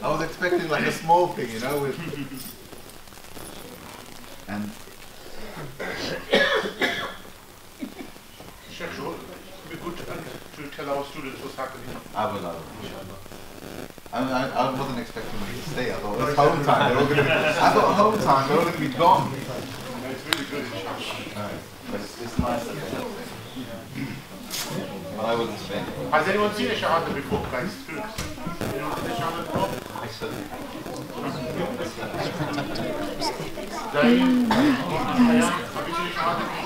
I was expecting like a small thing, you know, with and Sheikh be good to, to tell our students what's happening. I will, I. I, wasn't expecting them to stay. I thought it's home time. They're all gonna be, I thought home time. They're all gonna be gone. It's really good. But it's, nice. But I wasn't. Has anyone seen a Shahada before, guys? Before? Diane,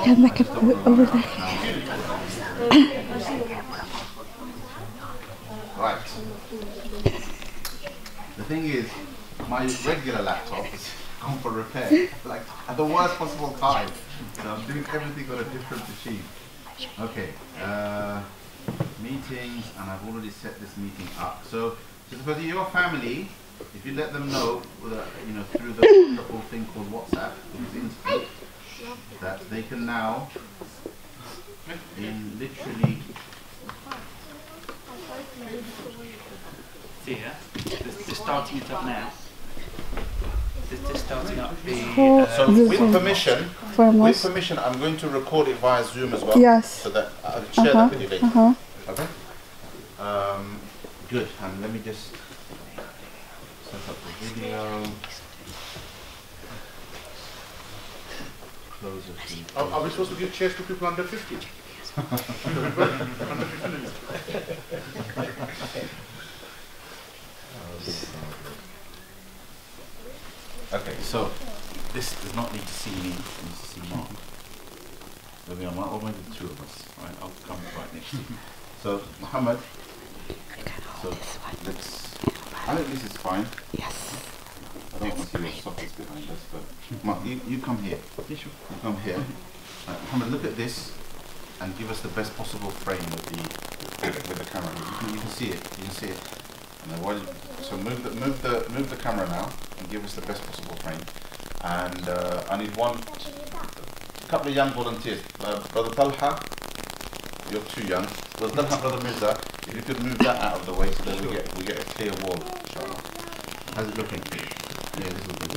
have make it over there. Right. The thing is, my regular laptop has gone for repair, like at the worst possible time. So I'm doing everything on a different machine. Okay. Uh, meetings, and I've already set this meeting up. So, so your family, if you let them know, that, you know, through the wonderful thing called WhatsApp, which instant, that they can now, in literally See here? They're, they're starting it up now. They're, they're starting up the. For So with Zoom. permission, For with permission, I'm going to record it via Zoom as well. Yes. So that I'll share Uh-huh. that with you later. Uh-huh. Okay. Um, good. And let me just set up the video. Close it. Are, are we supposed to give chairs to people under 50? under 50. Okay, so this does not need to see me, it needs to see Marc. So we are one, or maybe two of us, right? I'll come right next to you. So, Muhammad, so let's, I think this is fine. Yes. I don't want to see your sockets behind us, but Marc, you, you come here. You come here. Uh, Muhammad, look at this and give us the best possible frame with the with the camera. You can, you can see it. You can see it. And then you, so move the move the move the camera now and give us the best possible frame. And uh, I need one, a couple of young volunteers. Uh, Brother Talha, you're too young. Brother Talha, Brother Mirza, if you could move that out of the way so that we get we get a clear wall. Inshallah. How's it looking? Yeah, this is good.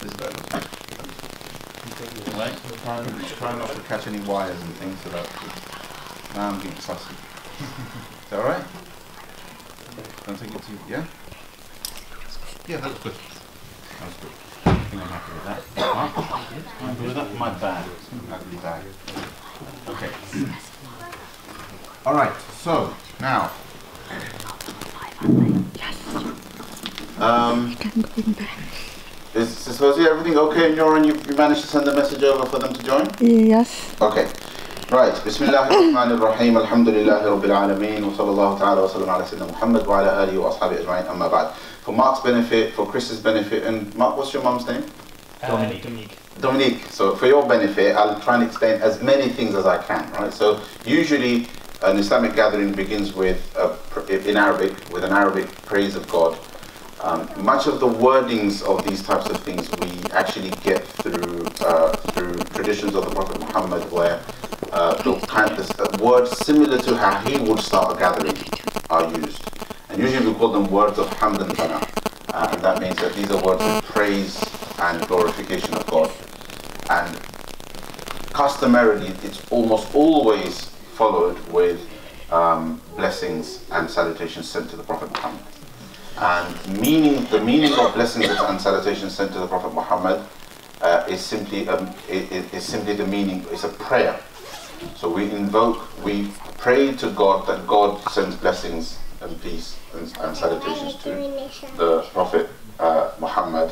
This is better. Right? Try, try not to catch any wires and things so that now I'm getting fussy. Is that alright? Don't take it too yeah? Yeah, that looks good. That was good. I think I'm happy with that. Huh? I'm happy with that. My bag. Ugly bag. Okay. Alright, so now. Yes. Um. You can go. Is Sassosi everything okay in your end? You, you managed to send the message over for them to join? Yes. Okay. Right. Bismillah ar-Rahman ar-Rahim. Alhamdulillahi Rabbil Alameen. Wa sallallahu ta'ala wa sallam ala Sayyidina Muhammad wa ala alihi wa ashabi ajma'in amma ba'd. For Marc's benefit, for Chris's benefit, and Marc, what's your mom's name? Uh, Dominique. Dominique. So for your benefit, I'll try and explain as many things as I can, right? So usually an Islamic gathering begins with a, in Arabic with an Arabic praise of God. Um, much of the wordings of these types of things we actually get through uh, through traditions of the Prophet Muhammad, where uh, the kind of words similar to how he would start a gathering are used, and usually we call them words of hamd and thana, uh, and that means that these are words of praise and glorification of God, and customarily it's almost always followed with um, blessings and salutations sent to the Prophet Muhammad. And meaning, the meaning of blessings and salutations sent to the Prophet Muhammad uh, is simply um, i- i- is simply the meaning. It's a prayer. So we invoke, we pray to God that God sends blessings and peace and, and salutations to the Prophet uh, Muhammad.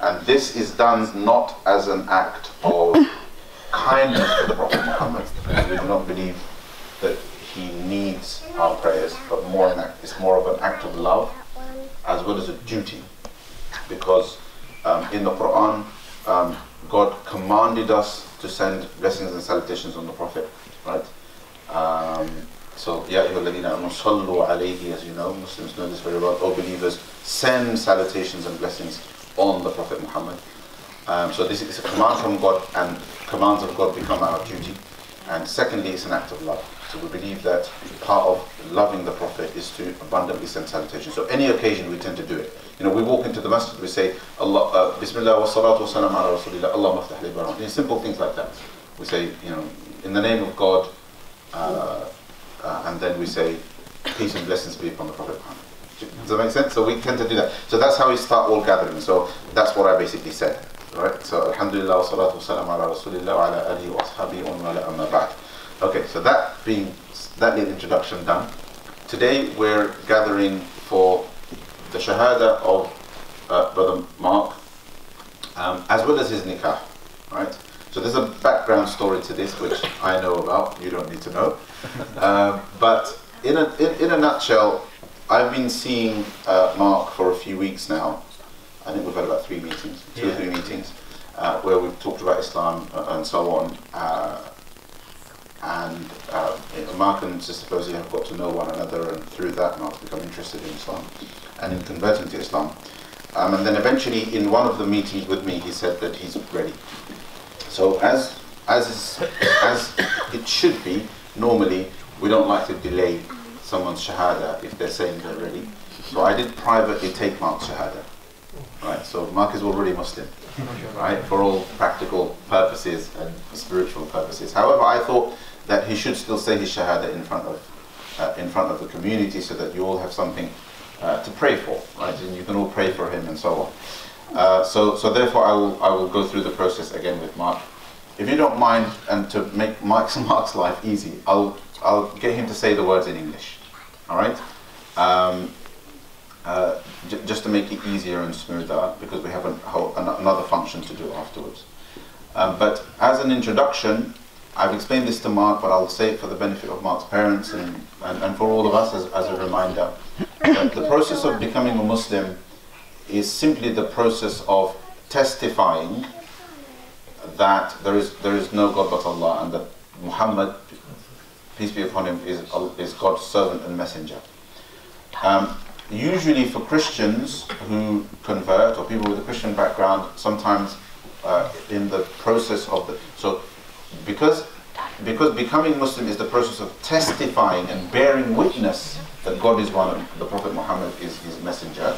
And this is done not as an act of kindness to the Prophet Muhammad. We do not believe he needs our prayers, but more an act, it's more of an act of love as well as a duty. Because um, in the Quran, um, God commanded us to send blessings and salutations on the Prophet, right? Um, so, Ya ayyuhalladhina sallu alayhi, as you know, Muslims know this very well. O believers, send salutations and blessings on the Prophet Muhammad. Um, so this is a command from God, and commands of God become our duty. And secondly, it's an act of love. So we believe that part of loving the Prophet is to abundantly send salutations. So any occasion we tend to do it. You know, we walk into the masjid, we say, Allah, uh, Bismillah wa salatu wa salam ala Rasulillah, Allah maftah li barak. You know, Simple things like that. We say, you know, in the name of God, uh, uh, and then we say, peace and blessings be upon the Prophet Muhammad. Does that make sense? So we tend to do that. So that's how we start all gatherings. So that's what I basically said. Right? So Alhamdulillah wa salatu wa salam ala Rasulillah wa ala alihi wa ashabihi wa wala amma ba'd. Okay, so that being that little introduction done. Today we're gathering for the shahada of uh, Brother Marc, um, as well as his nikah. Right? So there's a background story to this which I know about. You don't need to know. Um, but in a in, in a nutshell, I've been seeing uh, Marc for a few weeks now. I think we've had about three meetings, two or three meetings, uh, where we've talked about Islam uh, and so on. And uh, Marc and Sister Fawzi have got to know one another, and through that, Marc's become interested in Islam and in converting to Islam. Um, and then eventually, in one of the meetings with me, he said that he's ready. So as as as it should be, normally we don't like to delay someone's shahada if they're saying they're ready. So I did privately take Marc's shahada. Right, so Marc is already Muslim, right, for all practical purposes and spiritual purposes. However, I thought that he should still say his shahada in front of uh, in front of the community so that you all have something uh, to pray for, right, and you can all pray for him and so on. Uh, so, so therefore, I will I will go through the process again with Marc. If you don't mind, and to make Marc's Marc's life easy, I'll I'll get him to say the words in English. All right. Um, uh, just to make it easier and smoother, because we have an, whole, an, another function to do afterwards. Um, but as an introduction, I've explained this to Marc, but I'll say it for the benefit of Marc's parents and, and, and for all of us as, as a reminder. The process of becoming a Muslim is simply the process of testifying that there is there is no God but Allah and that Muhammad, peace be upon him, is, is God's servant and messenger. Um, usually for Christians who convert or people with a Christian background, sometimes uh, in the process of the so because because becoming Muslim is the process of testifying and bearing witness that God is one and the Prophet Muhammad is his messenger.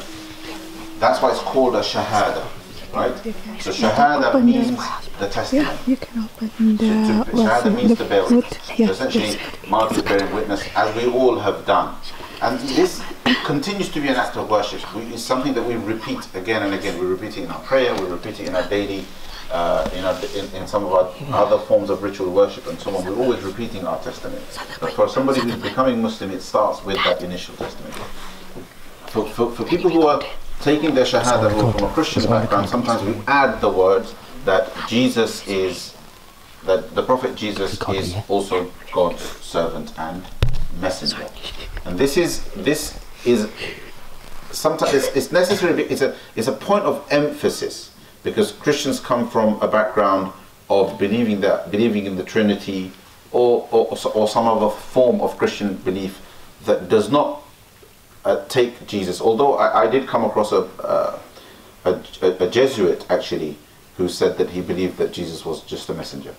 That's why it's called a shahada, right? So shahada means the Yeah, testimony. you can open the to, shahada means to bear foot. witness. Yeah, So essentially. Marc is bearing witness, as we all have done. And this continues to be an act of worship. We, it's something that we repeat again and again. We repeat it in our prayer, we repeat it in our daily, uh, in, our, in, in some of our other forms of ritual worship and so on. We're always repeating our testimony. But for somebody who's becoming Muslim, it starts with that initial testimony. For, for, for people who are taking their shahada from a Christian background, sometimes we add the words that Jesus is, that the Prophet Jesus is also God's servant and messenger. And this is this is sometimes it's, it's necessary. It's a it's a point of emphasis because Christians come from a background of believing that believing in the Trinity or or, or some other form of Christian belief that does not uh, take Jesus. Although I, I did come across a, uh, a, a, Jesuit actually who said that he believed that Jesus was just a messenger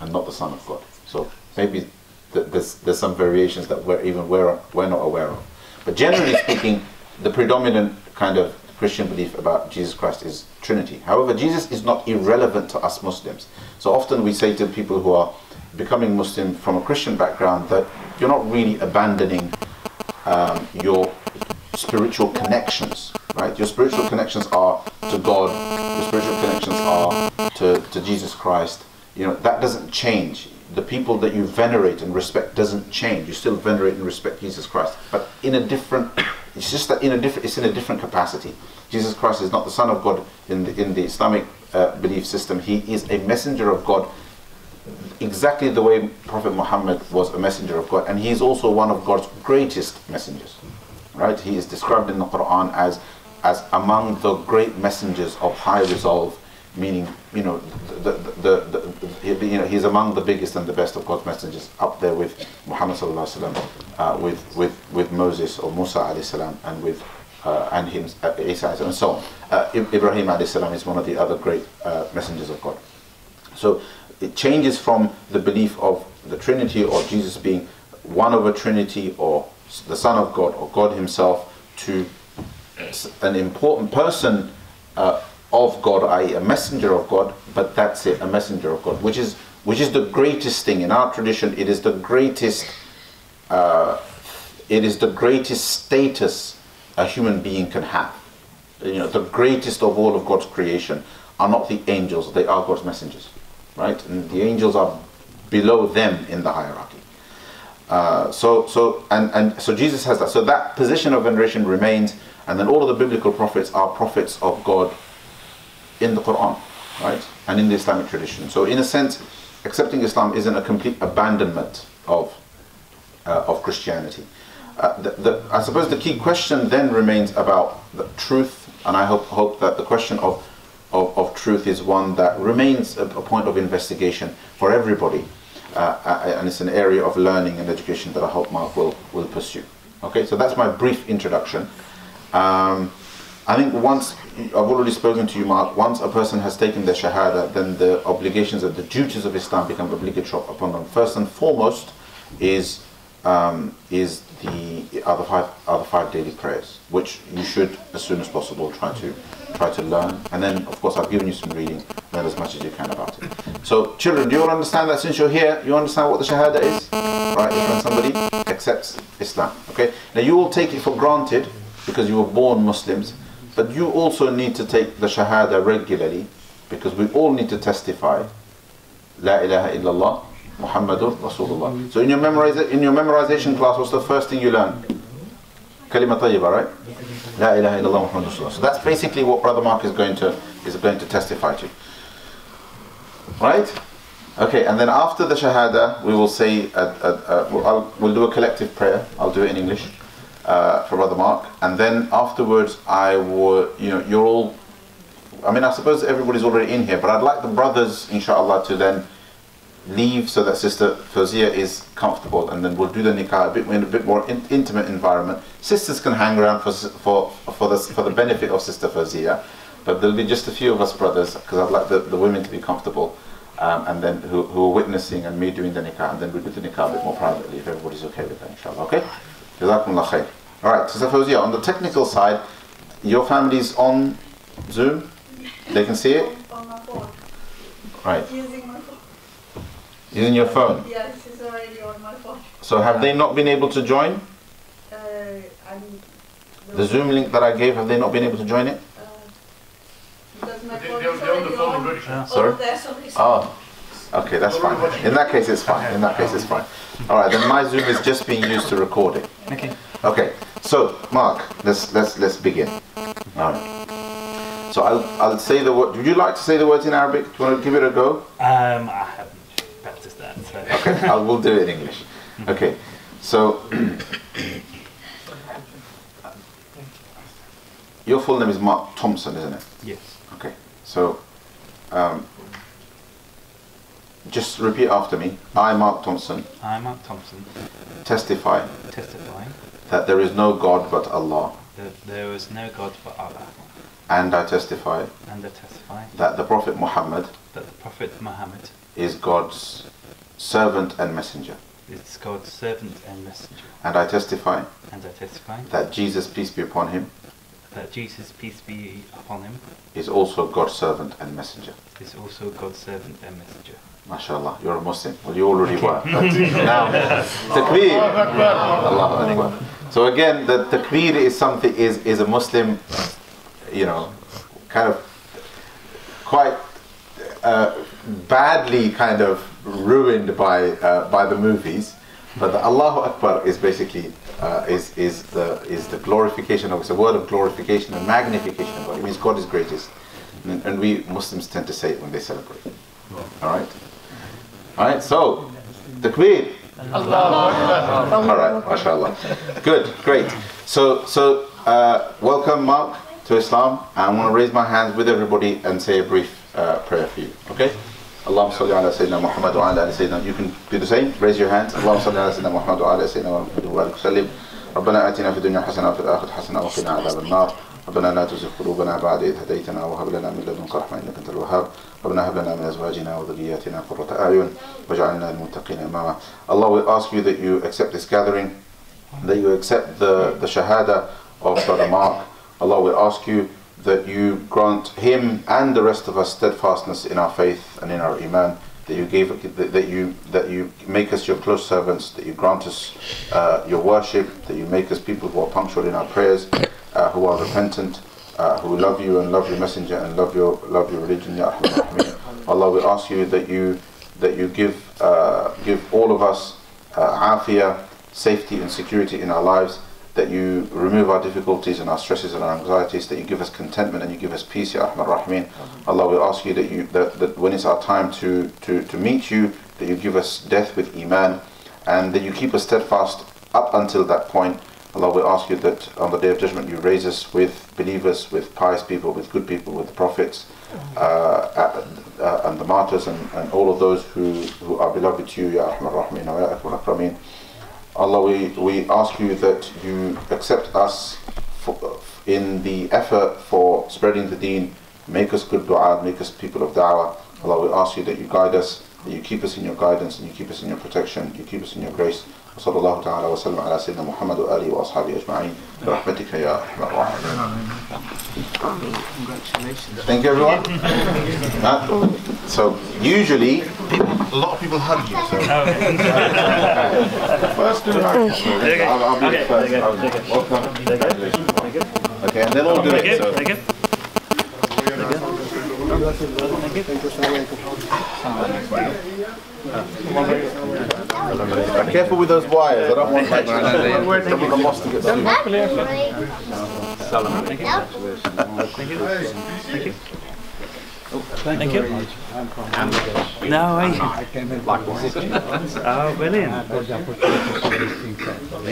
and not the Son of God. So maybe th- there's, there's some variations that we're even we're, we're not aware of. But generally speaking, the predominant kind of Christian belief about Jesus Christ is Trinity. However, Jesus is not irrelevant to us Muslims. So often we say to people who are becoming Muslim from a Christian background that you're not really abandoning um, your spiritual connections, right? Your spiritual connections are to God. Your spiritual connections are to, to Jesus Christ. You know that doesn't change. The people that you venerate and respect doesn't change. You still venerate and respect Jesus Christ, but in a different. It's just that in a different. It's in a different capacity. Jesus Christ is not the Son of God in the in the Islamic uh, belief system. He is a messenger of God exactly the way Prophet Muhammad was a messenger of God, and he is also one of God's greatest messengers. Right? He is described in the Quran as as among the great messengers of high resolve, meaning you know the the, the, the, you know he's among the biggest and the best of God's messengers, up there with Muhammad sallallahu alaihi uh, with with with Moses or Musa alayhi salam, and with uh, and him, uh, Isa and so on. Uh, Ibrahim alayhi salam is one of the other great uh, messengers of God. So it changes from the belief of the Trinity or Jesus being one of a Trinity or the Son of God or God Himself to an important person uh, of God, i.e., a messenger of God, but that's it, a messenger of God, which is which is the greatest thing in our tradition. It is the greatest. Uh, it is the greatest status a human being can have. You know, the greatest of all of God's creation are not the angels; they are God's messengers, right? And the angels are below them in the hierarchy. Uh, so, so, and, and so Jesus has that. So that position of veneration remains, and then all of the biblical prophets are prophets of God in the Quran, right, and in the Islamic tradition. So, in a sense, accepting Islam isn't a complete abandonment of uh, of Christianity. Uh, the, the, I suppose the key question then remains about the truth, and I hope hope that the question of of, of truth is one that remains a, a point of investigation for everybody, uh, uh, and it's an area of learning and education that I hope Marc will will pursue. Okay, so that's my brief introduction. Um, I think once I've already spoken to you, Marc. Once a person has taken their shahada, then the obligations and the duties of Islam become obligatory upon them. First and foremost is um, is the other five other five daily prayers, which you should as soon as possible try to try to learn. And then, of course, I've given you some reading. Learn as much as you can about it. So, children, do you all understand that? Since you're here, you understand what the shahada is, right? It's when somebody accepts Islam. Okay. Now, you all take it for granted because you were born Muslims, but you also need to take the shahada regularly because we all need to testify. La ilaha illallah. Muhammadur Rasulullah. So in your memoriza- in your memorization class, what's the first thing you learn? Kalima tayyiba, right? La ilaha illallah Muhammadur Rasulullah. So that's basically what Brother Marc is going to is going to testify to. Right? Okay, and then after the shahada, we will say, uh, uh, uh, we'll, I'll, we'll do a collective prayer. I'll do it in English uh, for Brother Marc, and then afterwards, I will, you know, you're all. I mean, I suppose everybody's already in here, but I'd like the brothers, inshallah, to then leave so that Sister Fozia is comfortable, and then we'll do the nikah a bit in a bit more in, intimate environment. Sisters can hang around for for for the for the benefit of Sister Fozia, but there'll be just a few of us brothers because I'd like the, the women to be comfortable, um, and then who, who are witnessing and me doing the nikah, and then we'll do the nikah a bit more privately if everybody's okay with that, inshallah. Okay. Jazakumullah. All right, Sister Fawzia, on the technical side, your family's on Zoom. They can see it. On my phone. Right. Using my phone. Using your phone. Yes, it's already on my phone. So have they not been able to join? Uh, I'm. The Zoom link that I gave, have they not been able to join it? Uh, because my They, phone they're, is on the already phone on. already. Yeah. Sorry? Oh. Oh, okay, that's fine. In that case, it's fine. In that case, it's fine. All right, then my Zoom is just being used to record it. Okay. Okay, so Marc, let's let's let's begin. All right. So I'll I'll say the word. Would you like to say the words in Arabic? Do you want to give it a go? Um, I haven't practiced that. So. Okay, I will do it in English. Okay, so your full name is Marc Thompson, isn't it? Yes. Okay, so um, just repeat after me. I'm Marc Thompson, I'm Marc Thompson, testify testify that there is no God but Allah, that there is no God but Allah, and I testify and I testify that the Prophet Muhammad that the Prophet Muhammad is God's servant and messenger, is God's servant and messenger, and I testify and I testify that Jesus, peace be upon him, that Jesus, peace be upon him, is also God's servant and messenger. is also God's servant and messenger. MashaAllah, you're a Muslim. Well, you already were. but now, takbir. Allahu Akbar. So again, the takbir is something is is a Muslim, you know, kind of quite uh, badly kind of ruined by uh, by the movies. But the Allahu Akbar is basically uh, is is the is the glorification of it's a word of glorification and magnification of God. It means God is greatest, and, and we Muslims tend to say it when they celebrate. All right. All right, so takbir. Allah. All right, mashallah. Good, great. So, so uh, welcome, Marc, to Islam. I'm going to raise my hands with everybody and say a brief uh, prayer for you. Okay? Allahumma salli ala Sayyidina Muhammad wa ala Sayyidina. You can do the same. Raise your hands. Allahumma salli ala Sayyidina Muhammad wa ala Sayyidina Muhammad wa ala Sayyidina. ربنا آتنا في الدنيا حسنة وفي الآخرة حسنة ala عذاب النار ربنا لا تزغ قلوبنا بعد إذ هديتنا وهب لنا من لدنك رحمة إنك أنت الوهاب. ربنا هب لنا من أزواجنا وذرياتنا قرة أعين واجعلنا إماما. Allah we ask you that you accept this gathering that you accept the, the shahada of Brother Marc Allah we ask you that you grant him and the rest of us steadfastness in our faith and in our iman that you give, that you that you make us your close servants that you grant us uh, your worship that you make us people who are punctual in our prayers who are repentant, uh, who love you and love your messenger and love your love your religion. Ya Allah, we ask you that you that you give uh, give all of us uh, afiyah, safety and security in our lives. That you remove our difficulties and our stresses and our anxieties. That you give us contentment and you give us peace, Ya Rahimin. Allah, we ask you that you that, that when it's our time to, to to meet you, that you give us death with iman, and that you keep us steadfast up until that point. Allah, we ask you that on the day of judgment you raise us with believers, with pious people, with good people, with the prophets, uh, uh, uh, and the martyrs, and, and all of those who, who are beloved to you, Ya Rahman Rahmin, Ya Akramin. Allah, we, we ask you that you accept us for, in the effort for spreading the deen, make us good dua, make us people of da'wah. Allah, we ask you that you guide us, that you keep us in your guidance, and you keep us in your protection, you keep us in your grace. وصلى الله تعالى وسلم على سيدنا محمد وآله وأصحابه أجمعين برحمتك يا أرحم الراحمين. Thank you everyone. Uh, so usually people, a lot of people hug you. So. first do hug. I'll, I'll be the first. Okay. Welcome. Congratulations. Okay, and then all do it. So. Thank you. Careful with those wires. I don't want like, I don't want the boss to get sued. Thank you. No, I came in Oh, brilliant.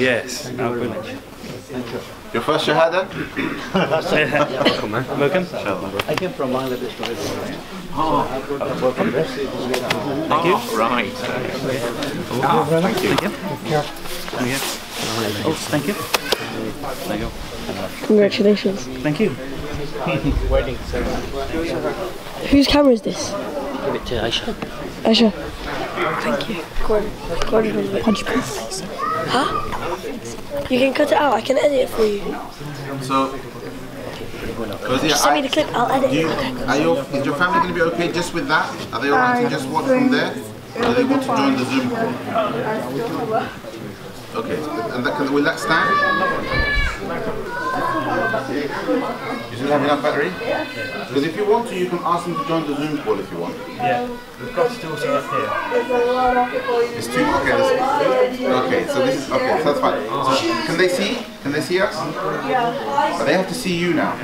Yes. Oh, brilliant. Your first shahada? Welcome. I came from Bangladesh oh. to Thank you. Oh, right. Ah. thank you. Thank you. Thank you. Oh, thank you. Thank you. Congratulations. Thank you. wedding ceremony. Whose camera is this? Give it to Aisha. Aisha. Thank you. Gordon. Gordon. Punch please. Huh? You can cut it out. I can edit it for you. So, Rosie, Just send me I- the clip. I'll edit Do you, it. are your, is your family going to be okay just with that? Are they alright to just watch from there? Or do they want to join the Zoom call? Okay, and that, can, will that stand? You still have enough battery? Yeah. Because if you want to, you can ask them to join the Zoom call if you want. Yeah. We've got still some up here. It's too okay. This, okay, so this is okay. So that's fine. So can they see? Can they see us? Yeah. But they have to see you now.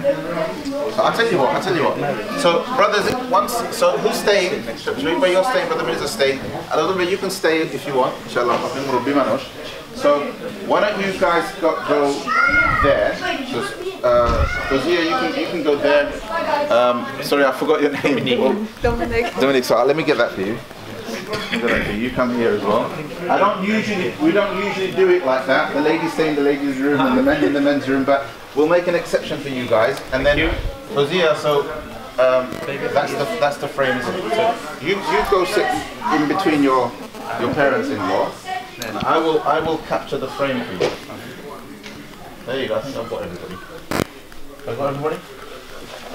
So I'll tell you what. I'll tell you what. So brothers, once. So who's staying? Should you're staying? Brother Mirza stay. A little bit. You can stay if you want. Inshallah. I think we'll be manosh. So why don't you guys go, go there? So, uh, Fazia, you can you can go there. Um, sorry, I forgot your name. Dominique. Dominique, so let me get that for you. Let me get that for you. Come here as well. I don't usually, we don't usually do it like that. The ladies stay in the ladies' room and the men in the men's room, but we'll make an exception for you guys. And then, Fozia, so um, that's the that's the frame. isn't it? So you you go sit in between your your parents-in-law. I will I will capture the frame for you. There you go. I think I've got everybody. I've got everybody.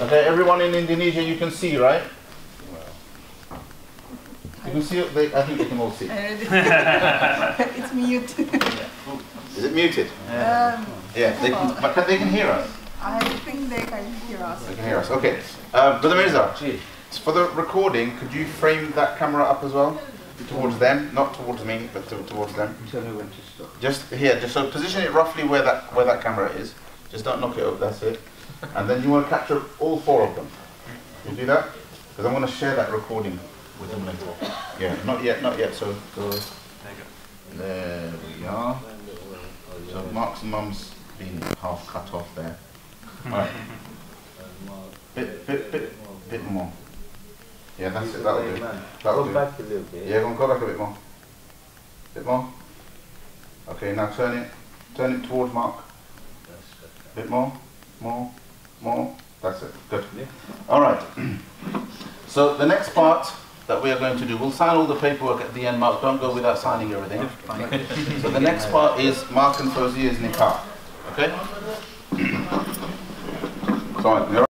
Okay, everyone in Indonesia, you can see, right? You can see, they, I think they can all see. it's mute. Is it muted? Um, Yeah, they can, but can, they can hear us. I think they can hear us. They can hear us. Okay. Uh, Brother Mirza, for the recording, could you frame that camera up as well? Towards them, not towards me, but to, towards them. Tell me when to stop. Just here, just so position it roughly where that where that camera is. Just don't knock it over. That's it. And then you want to capture all four of them. You do that because I'm going to share that recording with them later. Yeah, not yet, not yet. So go. There we are. So Marc's mum's been half cut off there. All right. Bit, bit, bit, bit more. Yeah, that's it. That'll do. That'll do. Back a little bit. Yeah, go on, go back a bit more. Bit more. Okay, now turn it, turn it towards Marc. Bit more, more, more. That's it. Good. All right. So the next part that we are going to do, we'll sign all the paperwork at the end. Marc, don't go without signing everything. so the next part is Marc and Fozia's nikah. Okay. Fine.